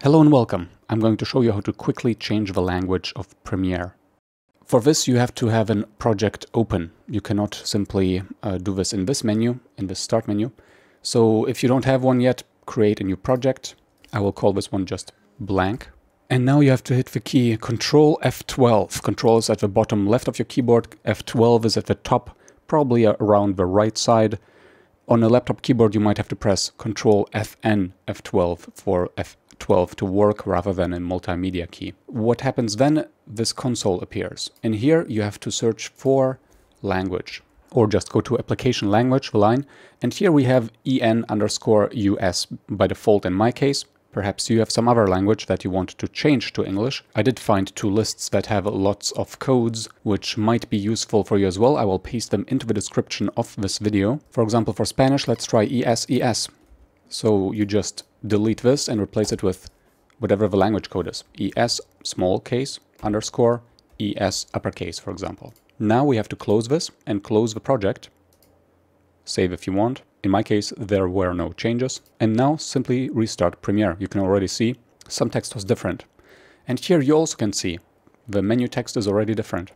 Hello and welcome. I'm going to show you how to quickly change the language of Premiere. For this you have to have a project open. You cannot simply uh, do this in this menu, in this start menu. So if you don't have one yet, create a new project. I will call this one just blank. And now you have to hit the key Control F12. Control is at the bottom left of your keyboard, F12 is at the top, probably around the right side. On a laptop keyboard you might have to press Control FN F12 for F 12 to work rather than a multimedia key. What happens then? This console appears. And here you have to search for language or just go to application language, line. And here we have en underscore us by default in my case. Perhaps you have some other language that you want to change to English. I did find two lists that have lots of codes, which might be useful for you as well. I will paste them into the description of this video. For example, for Spanish, let's try ESES. So you just delete this and replace it with whatever the language code is. ES small case underscore ES uppercase, for example. Now we have to close this and close the project. Save if you want. In my case, there were no changes. And now simply restart Premiere. You can already see some text was different. And here you also can see the menu text is already different.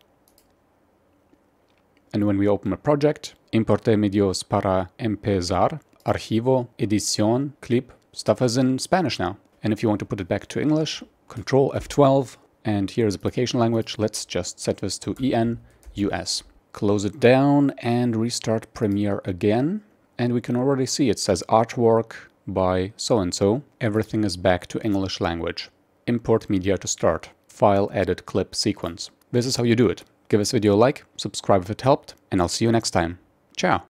And when we open a project, importe medios para empezar, archivo, edición, clip, stuff is in Spanish now. And if you want to put it back to English, Control F12, and here's application language. Let's just set this to EN US. Close it down and restart Premiere again. And we can already see it says artwork by so-and-so. Everything is back to English language. Import media to start. File, edit, clip, sequence. This is how you do it. Give this video a like, subscribe if it helped, and I'll see you next time. Ciao!